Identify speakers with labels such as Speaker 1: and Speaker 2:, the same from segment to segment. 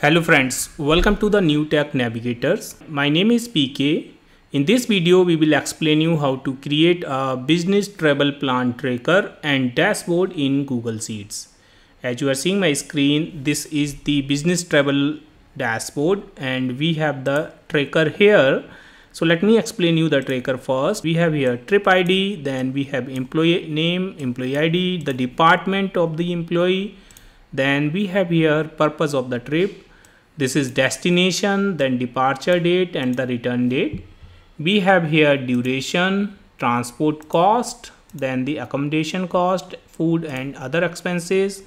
Speaker 1: Hello friends, welcome to the Neotech Navigators. My name is PK. In this video, we will explain you how to create a business travel plan tracker and dashboard in Google Sheets. As you are seeing my screen, this is the business travel dashboard and we have the tracker here. So let me explain you the tracker first. We have here trip ID, then we have employee name, employee ID, the department of the employee, then we have here purpose of the trip, this is destination then departure date and the return date. We have here duration transport cost then the accommodation cost food and other expenses.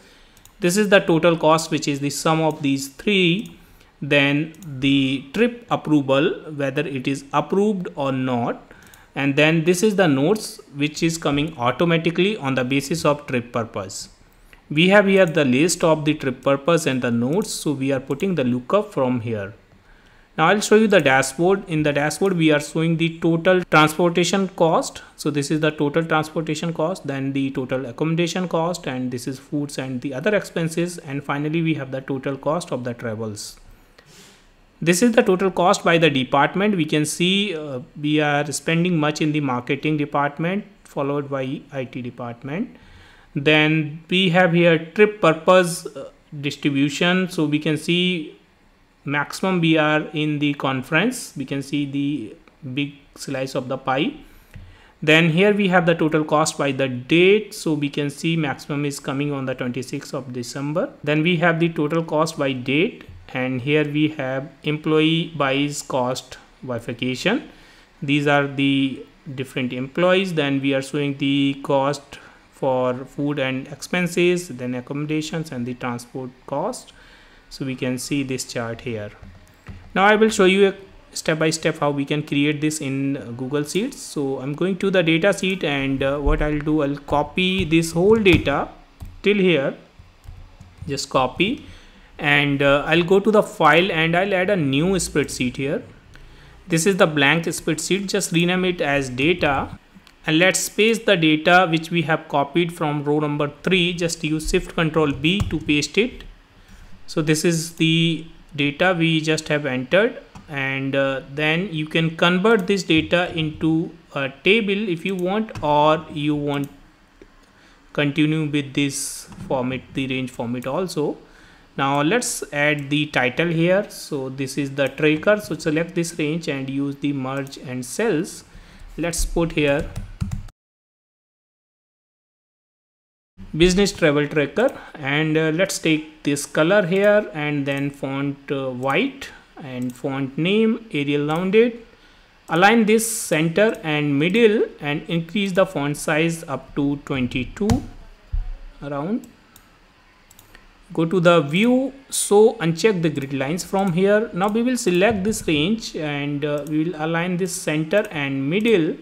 Speaker 1: This is the total cost which is the sum of these three. Then the trip approval whether it is approved or not. And then this is the notes which is coming automatically on the basis of trip purpose we have here the list of the trip purpose and the notes so we are putting the lookup from here. Now i'll show you the dashboard. In the dashboard we are showing the total transportation cost. So this is the total transportation cost then the total accommodation cost and this is foods and the other expenses and finally we have the total cost of the travels. This is the total cost by the department. We can see uh, we are spending much in the marketing department followed by IT department then we have here trip purpose uh, distribution. So we can see maximum we are in the conference. We can see the big slice of the pie. Then here we have the total cost by the date. So we can see maximum is coming on the 26th of december. Then we have the total cost by date. And here we have employee buys cost bifurcation these are the different employees. Then we are showing the cost for food and expenses then accommodations and the transport cost. So we can see this chart here. Now i will show you a step by step how we can create this in google sheets. So i'm going to the data sheet and uh, what i'll do i'll copy this whole data till here. Just copy and uh, i'll go to the file and i'll add a new spreadsheet here. This is the blank spreadsheet. Just rename it as data and let's paste the data which we have copied from row number 3 just use shift control B to paste it. So this is the data we just have entered. And uh, then you can convert this data into a table if you want or you want continue with this format the range format also. Now let's add the title here. So this is the tracker. So select this range and use the merge and cells. Let's put here business travel tracker. And uh, let's take this color here and then font uh, white and font name Arial rounded. Align this center and middle and increase the font size up to 22 around. Go to the view so uncheck the grid lines from here. Now we will select this range and uh, we will align this center and middle.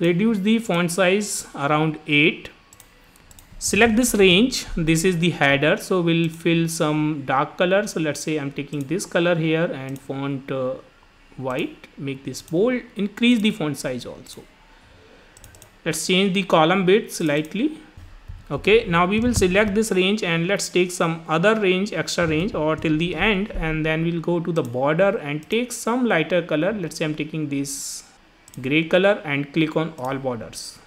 Speaker 1: Reduce the font size around 8 select this range. This is the header. So we'll fill some dark color. So let's say i'm taking this color here and font uh, white. Make this bold. Increase the font size also. Let's change the column bit slightly. Okay. Now we will select this range and let's take some other range extra range or till the end. And then we'll go to the border and take some lighter color. Let's say i'm taking this gray color and click on all borders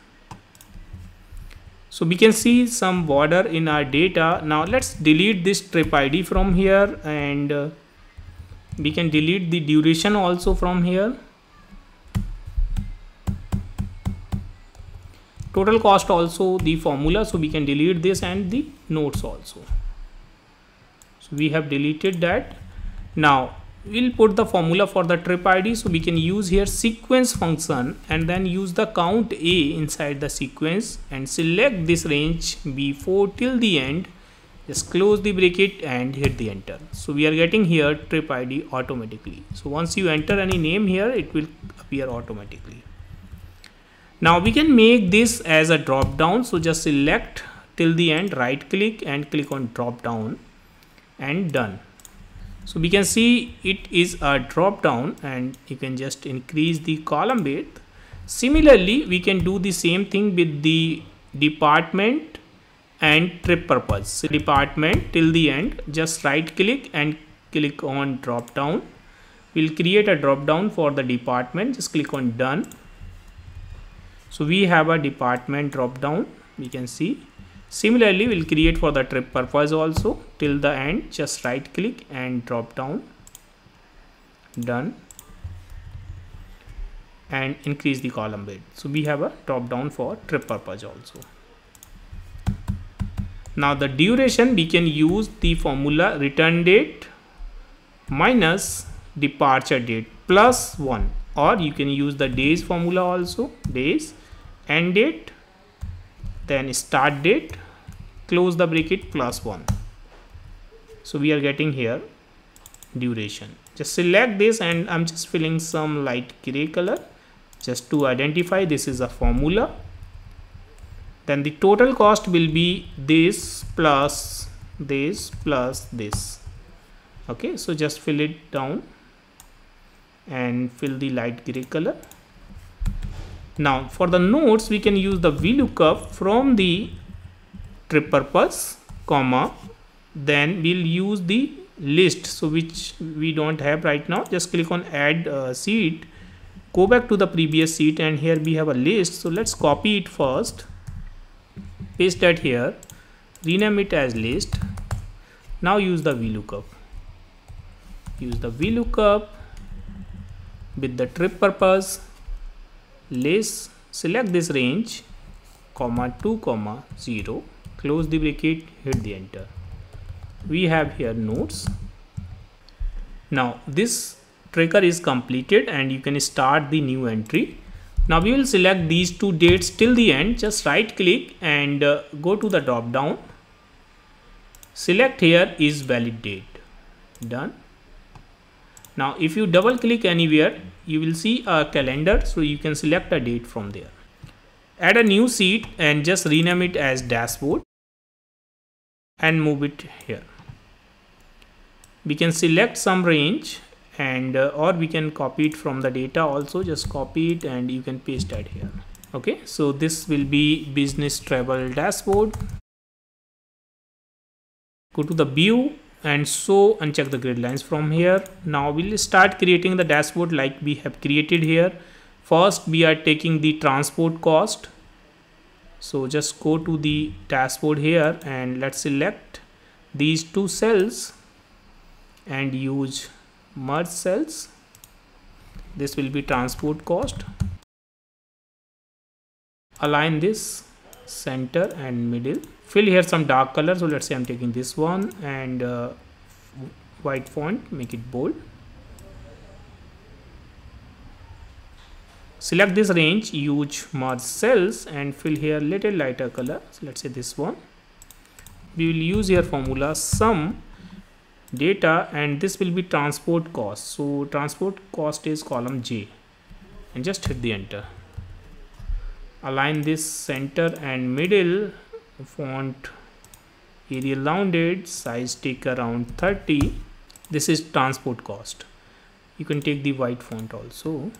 Speaker 1: so we can see some border in our data. Now let's delete this trip id from here and uh, we can delete the duration also from here. Total cost also the formula. So we can delete this and the notes also. So we have deleted that. Now we'll put the formula for the trip id so we can use here sequence function and then use the count a inside the sequence and select this range b4 till the end. Just close the bracket and hit the enter. So we are getting here trip id automatically. So once you enter any name here it will appear automatically. Now we can make this as a drop down. So just select till the end right click and click on drop down and done so we can see it is a drop down and you can just increase the column width. Similarly we can do the same thing with the department and trip purpose. Department till the end just right click and click on drop down. We'll create a drop down for the department. Just click on done. So we have a department drop down we can see similarly we'll create for the trip purpose also. Till the end just right click and drop down. Done. And increase the column width. So we have a drop down for trip purpose also. Now the duration we can use the formula return date minus departure date plus 1 or you can use the days formula also. Days end date then start date close the bracket plus 1 so we are getting here duration. Just select this and I'm just filling some light gray color. Just to identify this is a formula. Then the total cost will be this plus this plus this. Okay so just fill it down and fill the light gray color. Now for the nodes we can use the VLOOKUP from the trip purpose comma then we'll use the list. So which we don't have right now. Just click on add uh, sheet go back to the previous seat and here we have a list. So let's copy it first. Paste that here. Rename it as list. Now use the VLOOKUP. Use the VLOOKUP with the trip purpose list select this range comma 2 comma 0 close the bracket hit the enter. We have here nodes now this tracker is completed and you can start the new entry. Now we will select these two dates till the end. Just right click and uh, go to the drop down. Select here is valid date. Done. Now if you double click anywhere you will see a calendar so you can select a date from there. Add a new sheet and just rename it as dashboard and move it here. We can select some range and uh, or we can copy it from the data also. Just copy it and you can paste that here. Okay? So this will be business travel dashboard. Go to the view and so uncheck the grid lines from here. Now we'll start creating the dashboard like we have created here. First we are taking the transport cost so just go to the dashboard here and let's select these two cells and use merge cells. This will be transport cost. Align this center and middle. Fill here some dark color. So let's say i'm taking this one and uh, white font make it bold select this range use merge cells and fill here little lighter color. So let's say this one. We will use here formula sum data and this will be transport cost. So transport cost is column j. And just hit the enter. Align this center and middle font Arial rounded size take around 30 this is transport cost. You can take the white font also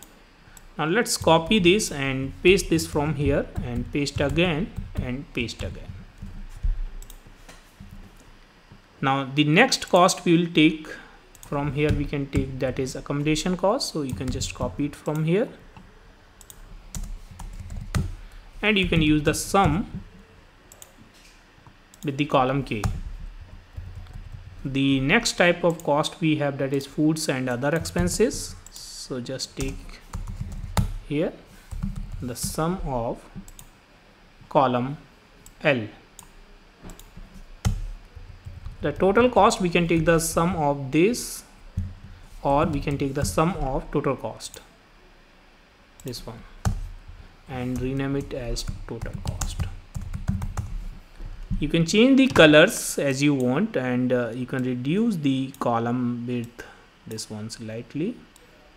Speaker 1: now let's copy this and paste this from here and paste again and paste again. Now the next cost we will take from here we can take that is accommodation cost. So you can just copy it from here. And you can use the sum with the column k. The next type of cost we have that is foods and other expenses. So just take here the sum of column L. The total cost we can take the sum of this or we can take the sum of total cost. This one. And rename it as total cost. You can change the colors as you want and uh, you can reduce the column width this one slightly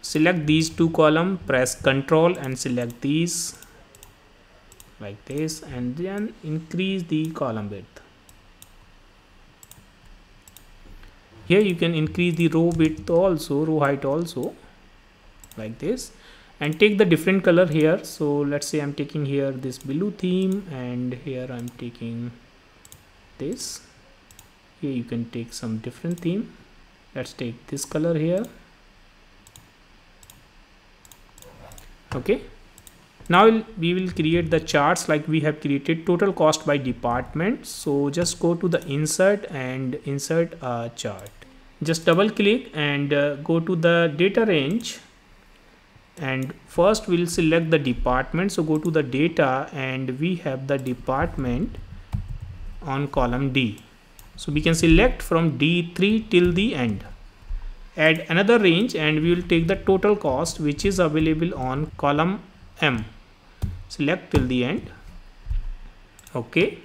Speaker 1: select these two column press ctrl and select these like this and then increase the column width. Here you can increase the row width also row height also like this and take the different color here. So let's say i'm taking here this blue theme and here i'm taking this. Here you can take some different theme. Let's take this color here okay? Now we will create the charts like we have created total cost by department. So just go to the insert and insert a chart. Just double click and uh, go to the data range. And first we'll select the department. So go to the data and we have the department on column D. So we can select from D3 till the end add another range and we will take the total cost which is available on column M. Select till the end. Okay.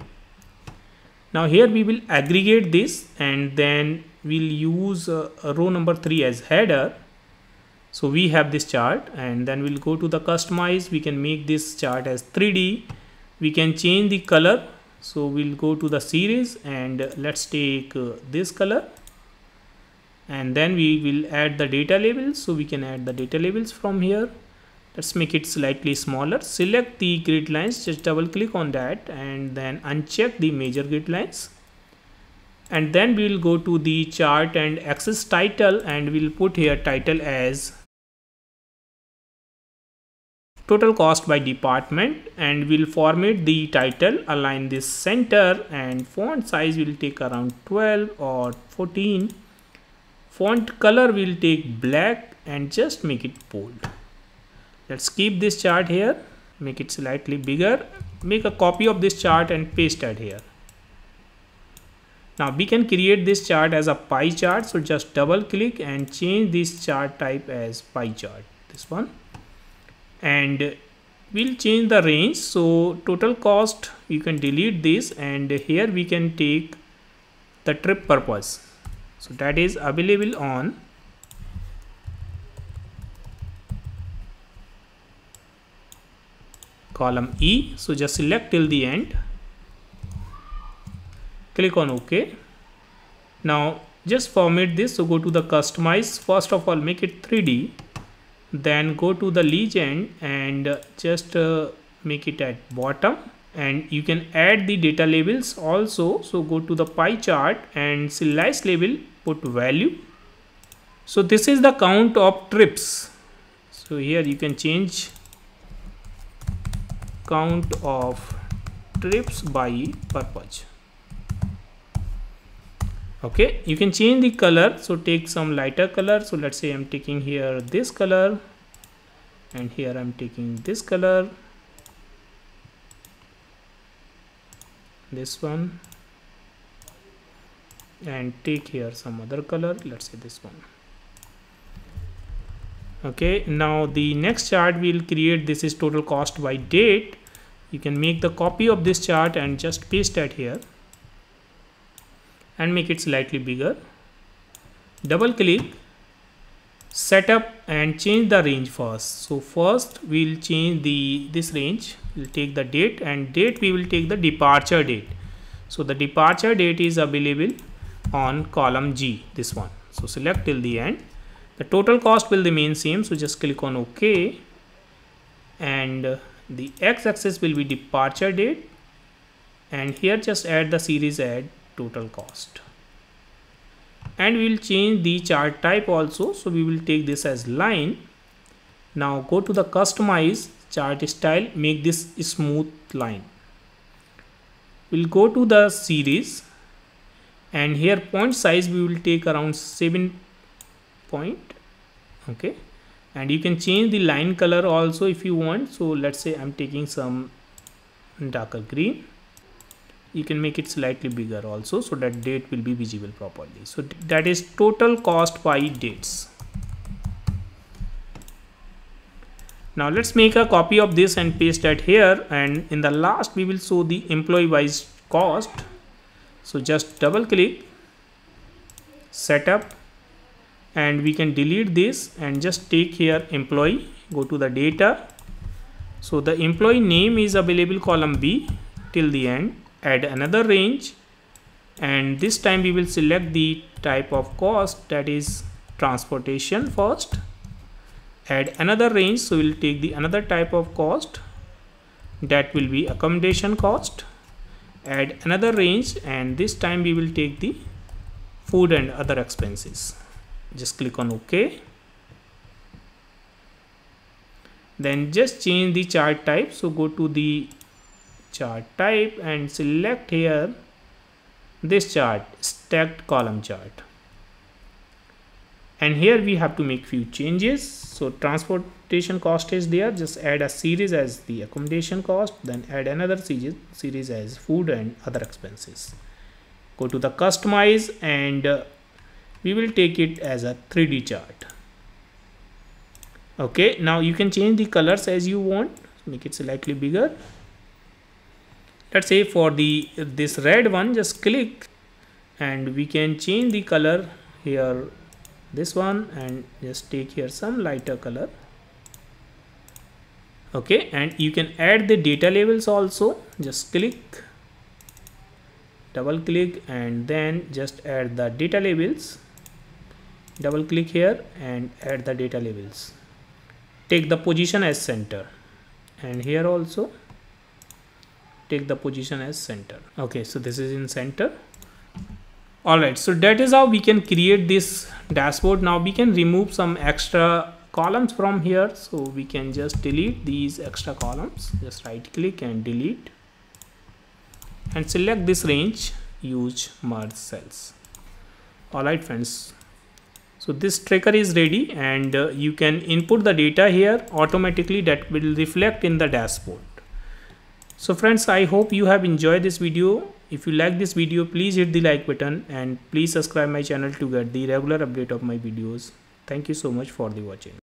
Speaker 1: Now here we will aggregate this and then we'll use uh, row number 3 as header. So we have this chart and then we'll go to the customize. We can make this chart as 3d we can change the color. So we'll go to the series and let's take uh, this color and then we will add the data labels. So we can add the data labels from here. Let's make it slightly smaller. Select the grid lines. Just double click on that and then uncheck the major grid lines. And then we will go to the chart and access title and we'll put here title as total cost by department. And we'll format the title align this center and font size will take around 12 or 14 font color will take black and just make it bold. Let's keep this chart here. Make it slightly bigger. Make a copy of this chart and paste it here. Now we can create this chart as a pie chart. So just double click and change this chart type as pie chart this one. And we'll change the range. So total cost you can delete this. And here we can take the trip purpose so that is available on column E. So just select till the end. Click on OK. Now just format this. So go to the customize. First of all make it 3d then go to the legend and just uh, make it at bottom. And you can add the data labels also. So go to the pie chart and slice label put value. So this is the count of trips. So here you can change count of trips by purpose okay you can change the color. So take some lighter color. So let's say i'm taking here this color and here i'm taking this color. This one and take here some other color. Let's say this one. Okay now the next chart we'll create. This is total cost by date. You can make the copy of this chart and just paste that here. And make it slightly bigger. Double click. Setup and change the range first. So first we'll change the this range. We'll take the date and date we will take the departure date. So the departure date is available on column G this one. So select till the end. The total cost will remain same so just click on OK. And the x-axis will be departure date. And here just add the series add total cost. And we will change the chart type also. So we will take this as line. Now go to the customize chart style. Make this smooth line. We'll go to the series and here point size we will take around 7 point okay? And you can change the line color also if you want. So let's say i'm taking some darker green. You can make it slightly bigger also so that date will be visible properly. So that is total cost by dates. Now let's make a copy of this and paste that here. And in the last we will show the employee wise cost so just double click setup and we can delete this and just take here employee go to the data. So the employee name is available column b till the end add another range and this time we will select the type of cost that is transportation first add another range so we'll take the another type of cost that will be accommodation cost add another range and this time we will take the food and other expenses. Just click on ok. Then just change the chart type. So go to the chart type and select here this chart stacked column chart. And here we have to make few changes. So transportation cost is there just add a series as the accommodation cost then add another series as food and other expenses. Go to the customize and uh, we will take it as a 3d chart. Okay now you can change the colors as you want make it slightly bigger. Let's say for the this red one just click and we can change the color here this one and just take here some lighter color okay and you can add the data labels also. Just click double click and then just add the data labels. Double click here and add the data labels. Take the position as center. And here also take the position as center. Okay so this is in center. All right so that is how we can create this dashboard. Now we can remove some extra columns from here. So we can just delete these extra columns. Just right click and delete. And select this range use merge cells. All right friends. So this tracker is ready and uh, you can input the data here. Automatically that will reflect in the dashboard. So friends i hope you have enjoyed this video. If you like this video please hit the like button and please subscribe my channel to get the regular update of my videos. Thank you so much for the watching